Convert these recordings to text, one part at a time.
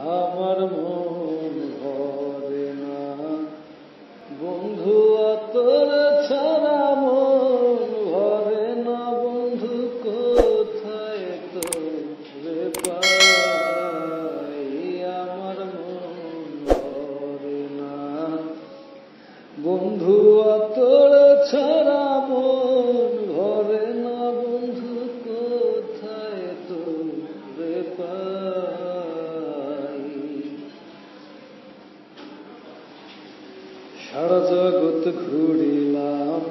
আমার মন ভরে না। বন্ধু তোর ছাড়া মন ভরে না। বন্ধু, কোথায় তোরে পাই? আমার মন ভরে না। বন্ধু তোর সারা জগৎ ঘুরিলাম,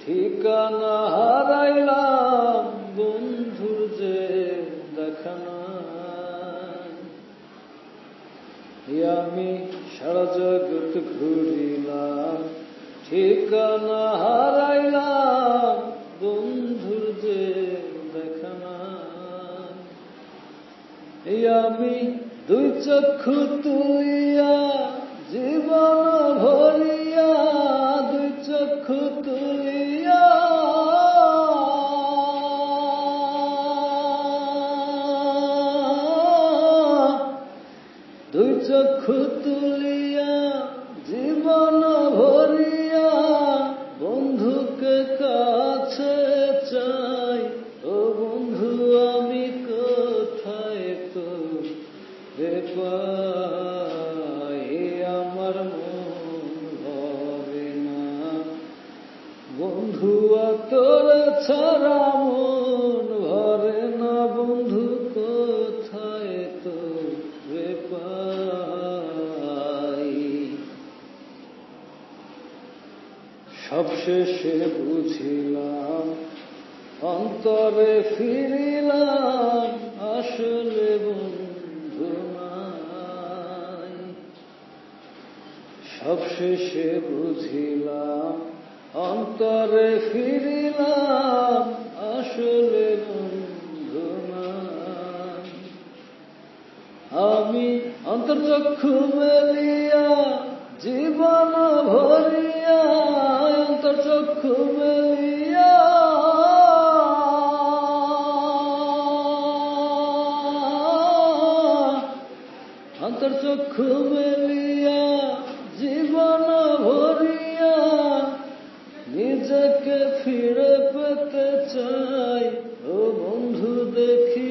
ঠিকানা হারাইলাম, বন্ধুর যে দেখা নাই। এই আমি সারা জগৎ ঘুরিলাম, ঠিকানা হারাইলাম, বন্ধুর যে দেখা নাই। এই আমি দুই চক্ষু তুইয়া চক্ষু তুলিয়া, জীবন ভরিয়া, বন্ধুকে কাছে চাই। ও বন্ধু, আমি কোথায় তো পাই আমার মন ভরে না। বন্ধু তোর ছাড়া সবশেষে বুঝিলাম, অন্তরে ফিরিলাম আসলে বন্ধু সবশেষে বুঝিলাম, অন্তরে ফিরিলাম আসলে বন্ধু আমি অন্তর্চক্ষু মেলিয়া অন্তর্চক্ষু মেলিয়া জীবন ফিরে পেতে চাই। ও বন্ধু দেখি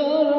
Oh.